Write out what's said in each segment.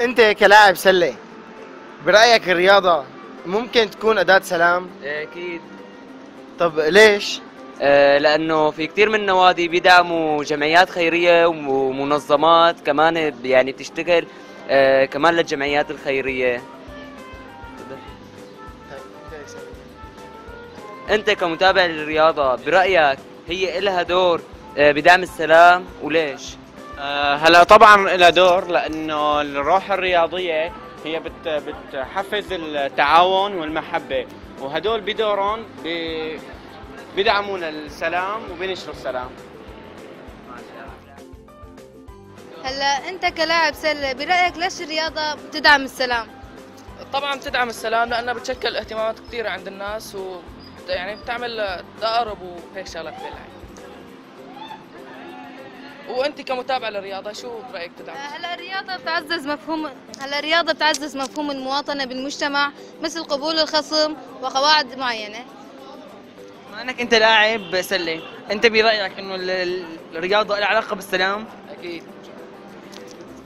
أنت كلاعب سلة برأيك الرياضة ممكن تكون أداة سلام؟ أكيد. طب ليش؟ آه، لأنه في كثير من النوادي بيدعموا جمعيات خيرية ومنظمات كمان يعني بتشتغل آه، كمان للجمعيات الخيرية. أنت كمتابع للرياضة برأيك هي لها دور آه، بدعم السلام وليش؟ هلا طبعا لها دور لأنه الروح الرياضية هي بت بتحفز التعاون والمحبة. وهدول بدورهم ب- بدعمون السلام وبنشروا السلام. هلا أنت كلاعب سلة برأيك ليش الرياضة بتدعم السلام؟ طبعا بتدعم السلام لأنها بتشكل اهتمامات كثيرة عند الناس و يعني بتعمل تقارب وهيك شغلات بالعين وأنت كمتابع للرياضة شو برايك تدعم هلا الرياضة بتعزز مفهوم هلا الرياضة بتعزز مفهوم المواطنة بالمجتمع مثل قبول الخصم وقواعد معينة. بما إنك أنت لاعب سلة. أنت برأيك إنه ال- ال- الرياضة لها علاقة بالسلام؟ أكيد.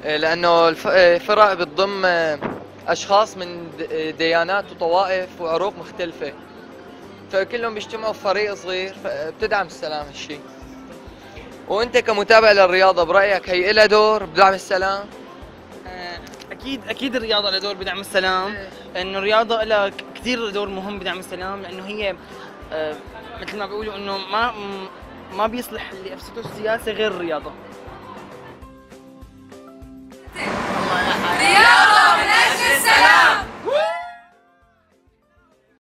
لأنه الف- الفرق بتضم أشخاص من د- ديانات وطوائف وعروق مختلفة. فكلهم بيجتمعوا في فريق صغير بتدعم السلام هالشيء وانت كمتابع للرياضة برأيك هي لها دور بدعم السلام؟ آه، أكيد أكيد الرياضة لها دور بدعم السلام. إنه الرياضة لها كثير دور مهم بدعم السلام لأنه هي آه، مثل ما بيقولوا إنه ما ما بيصلح اللي افسده السياسة غير الرياضة.